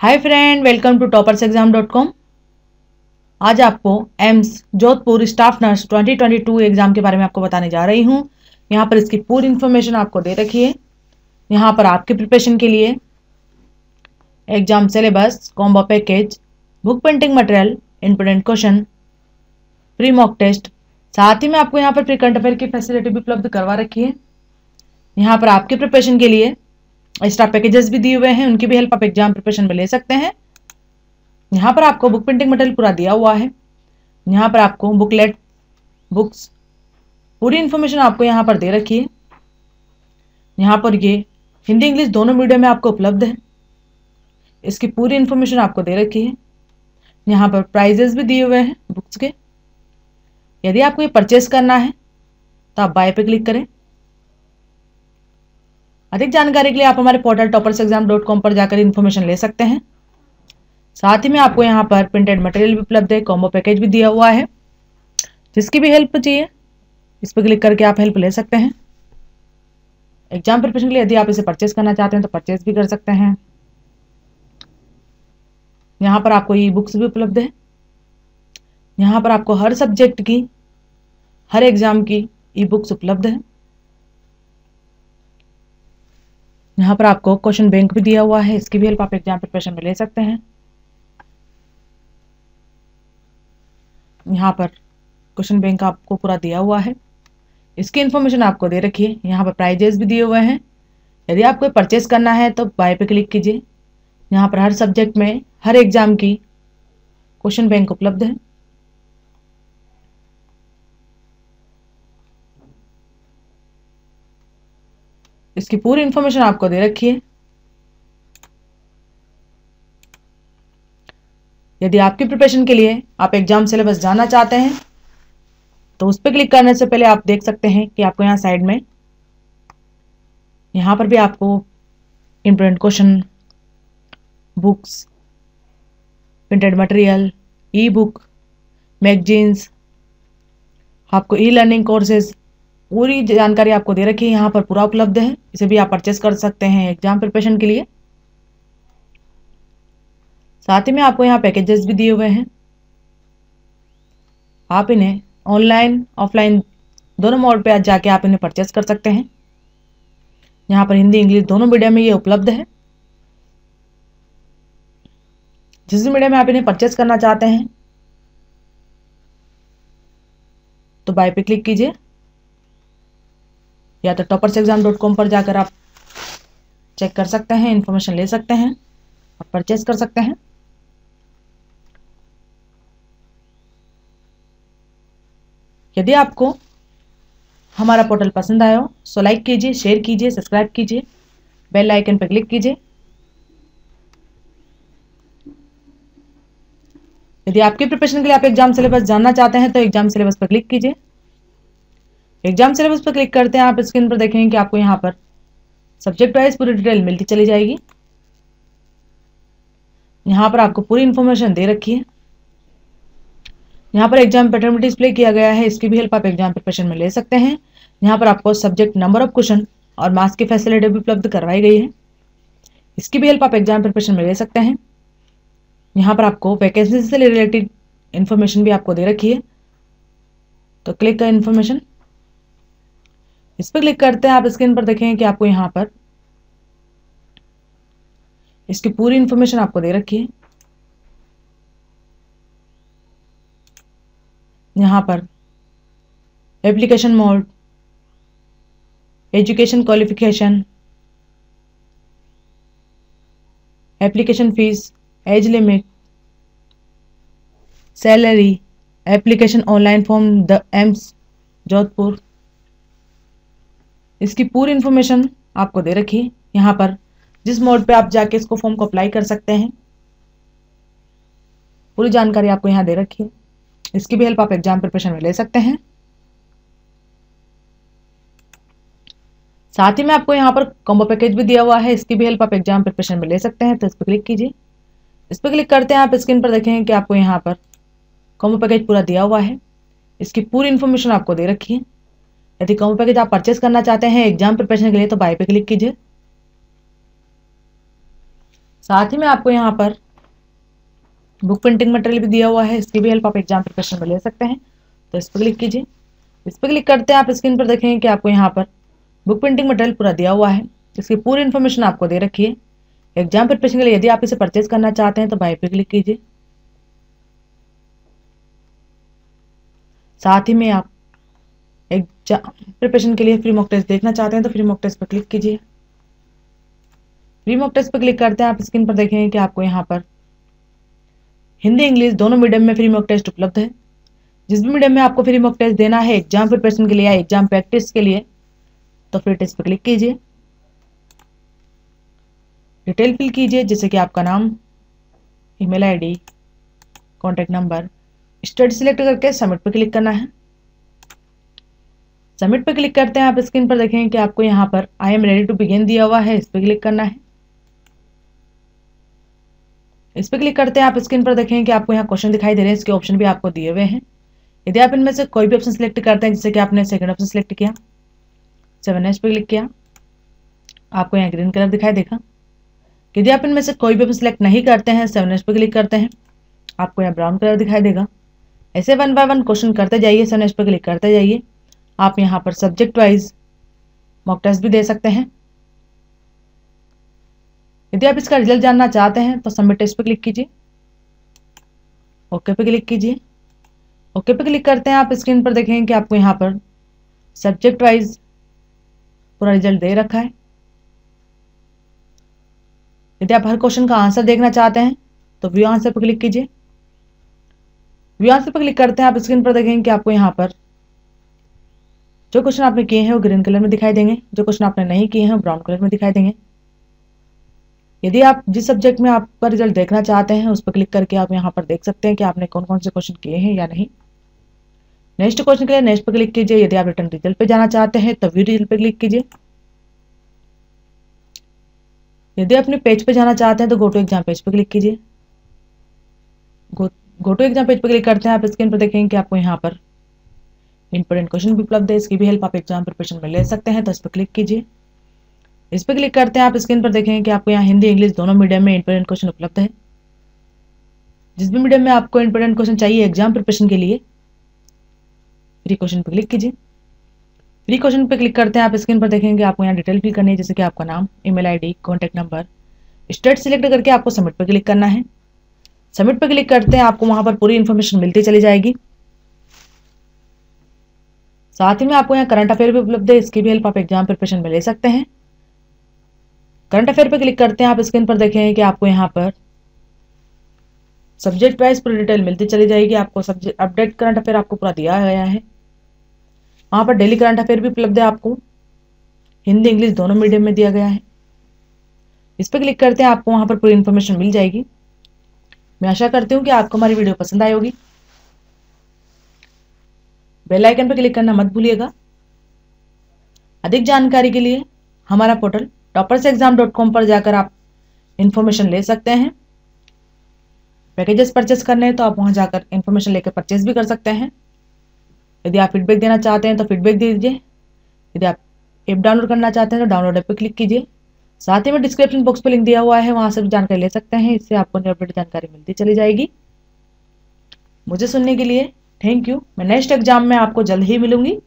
Hi friend welcome to toppers exam dot com आज आपको AIIMS Jodhpur staff nurse 2022 exam के बारे में आपको बताने जा रही हूँ। यहाँ पर इसकी पूरी इन्फॉर्मेशन आपको दे रखी है। यहाँ पर आपके प्रिपरेशन के लिए exam syllabus combo package book printing material important question free mock test साथ ही में आपको यहाँ पर प्री करंट अफेयर की फैसिलिटी भी उपलब्ध करवा रखी है। यहाँ पर आपके प्रिपरेशन के लिए एक्स्ट्रा पैकेजेस भी दिए हुए हैं, उनकी भी हेल्प आप एग्ज़ाम प्रिपरेशन में ले सकते हैं। यहाँ पर आपको बुक प्रिंटिंग मटेरियल पूरा दिया हुआ है। यहाँ पर आपको बुकलेट बुक्स पूरी इन्फॉर्मेशन आपको यहाँ पर दे रखी है। यहाँ पर ये हिंदी, इंग्लिश दोनों मीडियम में आपको उपलब्ध है। इसकी पूरी इन्फॉर्मेशन आपको दे रखी है। यहाँ पर प्राइजेस भी दिए हुए हैं बुक्स के। यदि आपको ये परचेस करना है तो आप बाय पे क्लिक करें। अधिक जानकारी के लिए आप हमारे portal toppers exam dot com पर जाकर इन्फॉर्मेशन ले सकते हैं। साथ ही में आपको यहाँ पर प्रिंटेड मटेरियल भी उपलब्ध है कॉम्बो पैकेज भी दिया हुआ है, जिसकी भी हेल्प चाहिए, इस पर क्लिक करके आप हेल्प ले सकते हैं। एग्ज़ाम प्रिपरेशन के लिए यदि आप इसे परचेज करना चाहते हैं तो परचेज भी कर सकते हैं। यहाँ पर आपको ई बुक्स भी उपलब्ध है। यहाँ पर आपको हर सब्जेक्ट की, हर एग्ज़ाम की ई बुक्स उपलब्ध है। यहाँ पर आपको क्वेश्चन बैंक भी दिया हुआ है। इसकी भी हेल्प आप एग्ज़ाम प्रिपरेशन में ले सकते हैं। यहाँ पर क्वेश्चन बैंक आपको पूरा दिया हुआ है। इसकी इन्फॉर्मेशन आपको दे रखी है। यहाँ पर प्राइजेस भी दिए हुए हैं। यदि आपको परचेस करना है तो बाय पे क्लिक कीजिए। यहाँ पर हर सब्जेक्ट में, हर एग्ज़ाम की क्वेश्चन बैंक उपलब्ध है। इसकी पूरी इंफॉर्मेशन आपको दे रखी है। यदि आपकी प्रिपरेशन के लिए आप एग्ज़ाम सिलेबस जानना चाहते हैं तो उस पर क्लिक करने से पहले आप देख सकते हैं कि आपको यहाँ साइड में, यहाँ पर भी आपको important question books printed material e book magazines आपको ई लर्निंग कोर्सेज पूरी जानकारी आपको दे रखी है, यहाँ पर पूरा उपलब्ध है। इसे भी आप परचेस कर सकते हैं एग्ज़ाम प्रिपरेशन के लिए। साथ ही में आपको यहाँ पैकेजेस भी दिए हुए हैं। आप इन्हें ऑनलाइन ऑफलाइन दोनों मोड पे आज जाके आप इन्हें परचेस कर सकते हैं। यहाँ पर हिंदी, इंग्लिश दोनों मीडियम में ये उपलब्ध है। जिस मीडियम में आप इन्हें परचेस करना चाहते हैं तो बाय पे क्लिक कीजिए। या तो टॉपर्स एग्ज़ाम डॉट कॉम पर जाकर आप चेक कर सकते हैं इंफॉर्मेशन ले सकते हैं और परचेज कर सकते हैं। यदि आपको हमारा पोर्टल पसंद आया हो सो लाइक कीजिए शेयर कीजिए सब्सक्राइब कीजिए बेल आइकन पर क्लिक कीजिए। यदि आपके प्रिपरेशन के लिए आप एग्ज़ाम सिलेबस जानना चाहते हैं तो एग्ज़ाम सिलेबस पर क्लिक कीजिए। एग्ज़ाम सिलेबस पर क्लिक करते हैं, आप स्क्रीन पर देखेंगे कि आपको यहाँ पर सब्जेक्ट वाइज पूरी डिटेल मिलती चली जाएगी। यहाँ पर आपको पूरी इन्फॉर्मेशन दे रखी है। यहाँ पर एग्ज़ाम पैटर्न में डिस्प्ले किया गया है, इसकी भी हेल्प आप एग्ज़ाम प्रिपरेशन में ले सकते हैं। यहाँ पर आपको सब्जेक्ट नंबर ऑफ़ क्वेश्चन और मार्क्स की फैसिलिटी भी उपलब्ध करवाई गई है। इसकी भी हेल्प आप एग्ज़ाम प्रिपरेशन में ले सकते हैं। यहाँ पर आपको वैकेंसी से रिलेटेड इन्फॉर्मेशन भी आपको दे रखी है। तो क्लिक का इन्फॉर्मेशन इस पर क्लिक करते हैं, आप स्क्रीन पर देखें कि आपको यहाँ पर इसकी पूरी इंफॉर्मेशन आपको दे रखी है। यहाँ पर application mode education qualification application fees age limit salary application online form the AIIMS Jodhpur इसकी पूरी इन्फॉर्मेशन आपको दे रखी है, यहाँ पर। जिस मोड पे आप जाके इसको फॉर्म को अप्लाई कर सकते हैं, पूरी जानकारी आपको यहाँ दे रखी है। इसकी भी हेल्प आप एग्ज़ाम प्रिपरेशन में ले सकते हैं। साथ ही में आपको यहाँ पर कॉम्बो पैकेज भी दिया हुआ है, इसकी भी हेल्प आप एग्ज़ाम प्रिपरेशन में ले सकते हैं तो इस पर क्लिक कीजिए। इस पर क्लिक करते हैं, आप स्क्रीन पर देखेंगे कि आपको यहाँ पर कॉम्बो पैकेज पूरा दिया हुआ है। इसकी पूरी इन्फॉर्मेशन आपको दे रखी है। यदि कॉम्बो पैकेज आप परचेस करना चाहते हैं एग्ज़ाम प्रिपरेशन के लिए तो बाय पे क्लिक कीजिए। साथ ही में आपको यहाँ पर बुक प्रिंटिंग मटेरियल भी दिया हुआ है, इसकी भी हेल्प आप एग्ज़ाम प्रिपरेशन में ले सकते हैं। तो इस पर क्लिक कीजिए। इस पर क्लिक करते हैं आप स्क्रीन पर देखेंगे कि आपको यहाँ पर बुक प्रिंटिंग मटेरियल पूरा दिया हुआ है। इसकी पूरी इन्फॉर्मेशन आपको दे रखी है। एग्ज़ाम प्रिपरेशन के लिए यदि आप इसे परचेज करना चाहते हैं तो बाई पे क्लिक कीजिए। साथ ही में आप एग्ज़ाम प्रिपरेशन के लिए फ्री मॉक टेस्ट देखना चाहते हैं तो फ्री मॉक टेस्ट पर क्लिक कीजिए। फ्री मॉक टेस्ट पर क्लिक करते हैं, आप स्क्रीन पर देखेंगे कि आपको यहाँ पर हिंदी, इंग्लिश दोनों मीडियम में फ्री मॉक टेस्ट उपलब्ध है। जिस भी मीडियम में आपको फ्री मॉक टेस्ट देना है एग्ज़ाम प्रिपरेशन के लिए या एग्ज़ाम प्रैक्टिस के लिए तो फ्री टेस्ट पर क्लिक कीजिए। डिटेल फिल कीजिए, जैसे कि आपका नाम email ID contact number study select करके सबमिट पर क्लिक करना है। सबमिट पर क्लिक करते हैं आप स्क्रीन पर देखेंगे कि आपको यहाँ पर I am ready to begin दिया हुआ है, इस पर क्लिक करना है। इस पर क्लिक करते हैं आप स्क्रीन पर देखेंगे कि आपको यहाँ क्वेश्चन दिखाई दे रहे हैं, इसके ऑप्शन भी आपको दिए हुए हैं। यदि आप इनमें से कोई भी ऑप्शन सिलेक्ट करते हैं, जैसे कि आपने सेकंड ऑप्शन सिलेक्ट किया सेवन एच पर क्लिक किया, आपको यहाँ ग्रीन कलर दिखाई देगा। यदि आप इनमें से कोई भी ऑप्शन सिलेक्ट नहीं करते हैं सेवन एच पर क्लिक करते हैं, आपको यहाँ ब्राउन कलर दिखाई देगा। ऐसे वन बाय वन क्वेश्चन करते जाइए सेवन एच पर क्लिक करते जाइए। आप यहाँ पर सब्जेक्ट वाइज मॉक टेस्ट भी दे सकते हैं। यदि आप इसका रिज़ल्ट जानना चाहते हैं तो सबमिट टेस्ट पर क्लिक कीजिए। ओके पे क्लिक कीजिए। ओके पे क्लिक करते हैं आप स्क्रीन पर देखेंगे कि आपको यहाँ पर सब्जेक्ट वाइज पूरा रिज़ल्ट दे रखा है। यदि आप हर क्वेश्चन का आंसर देखना चाहते हैं तो व्यू आंसर पर क्लिक कीजिए। व्यू आंसर पर क्लिक करते हैं आप स्क्रीन पर देखेंगे कि आपको यहाँ पर जो क्वेश्चन आपने किए हैं वो ग्रीन कलर में दिखाई देंगे, जो क्वेश्चन आपने नहीं किए हैं वो ब्राउन कलर में दिखाई देंगे। यदि आप जिस सब्जेक्ट में आपका रिज़ल्ट देखना चाहते हैं, उस पर क्लिक करके आप यहाँ पर देख सकते हैं कि आपने कौन कौन से क्वेश्चन किए हैं या नहीं। नेक्स्ट क्वेश्चन के लिए नेक्स्ट पर क्लिक कीजिए। यदि आप रिटर्न रिज़ल्ट पे जाना चाहते हैं तो व्यू रिज़ल्ट पे क्लिक कीजिए। यदि अपने पेज पे जाना चाहते हैं तो गो टू एग्ज़ाम पेज पे क्लिक कीजिए। गो टू एग्ज़ाम पेज पे क्लिक करते हैं आप स्क्रीन पर देखेंगे कि आपको यहाँ पर इंपॉर्टेंट क्वेश्चन भी उपलब्ध है, इसकी भी हेल्प आप एग्ज़ाम प्रिपरेशन में ले सकते हैं तो इस पर क्लिक कीजिए। इस पर क्लिक करते हैं, आप स्क्रीन पर देखेंगे कि आपको यहाँ हिंदी, इंग्लिश दोनों मीडियम में इंपोर्टेंट क्वेश्चन उपलब्ध है। जिस भी मीडियम में आपको इंपोर्टेंट क्वेश्चन चाहिए एग्ज़ाम प्रिपरेशन के लिए फ्री क्वेश्चन पर क्लिक कीजिए। फ्री क्वेश्चन पर क्लिक करते हैं, आप स्क्रीन पर देखेंगे आपको यहाँ डिटेल फिल करनी है, जैसे कि आपका नाम email ID contact number state select करके आपको सबमिट पर क्लिक करना है। सबमिट पर क्लिक करते हैं, आपको वहाँ पर पूरी इन्फॉर्मेशन मिलती चली जाएगी। साथ ही में आपको यहाँ करंट अफेयर भी उपलब्ध है, इसकी भी हेल्प आप एग्ज़ाम प्रिपरेशन में ले सकते हैं। करंट अफेयर पर क्लिक करते हैं, आप स्क्रीन पर देखेंगे कि आपको यहाँ पर सब्जेक्ट वाइज पूरी डिटेल मिलती चली जाएगी, आपको सब्जेक्ट अपडेट करंट अफेयर आपको पूरा दिया गया है। वहाँ पर डेली करंट अफेयर भी उपलब्ध है आपको। हिंदी, इंग्लिश दोनों मीडियम में दिया गया है। इस पर क्लिक करते हैं, आपको वहाँ पर पूरी इन्फॉर्मेशन मिल जाएगी। मैं आशा करती हूँ कि आपको हमारी वीडियो पसंद आई होगी। बेल आइकन पर क्लिक करना मत भूलिएगा। अधिक जानकारी के लिए हमारा portal toppers exam dot com पर जाकर आप इन्फॉर्मेशन ले सकते हैं। पैकेजेस परचेस करने हैं तो आप वहाँ जाकर इन्फॉर्मेशन लेकर परचेस भी कर सकते हैं। यदि आप फीडबैक देना चाहते हैं तो फीडबैक दीजिए। यदि आप ऐप डाउनलोड करना चाहते हैं तो डाउनलोड ऐप पर क्लिक कीजिए। साथ ही में डिस्क्रिप्शन बॉक्स पर लिंक दिया हुआ है, वहाँ से भी जानकारी ले सकते हैं। इससे आपको अपडेट जानकारी मिलती चली जाएगी। मुझे सुनने के लिए थैंक यू मैं नेक्स्ट एग्ज़ाम में आपको जल्द ही मिलूँगी।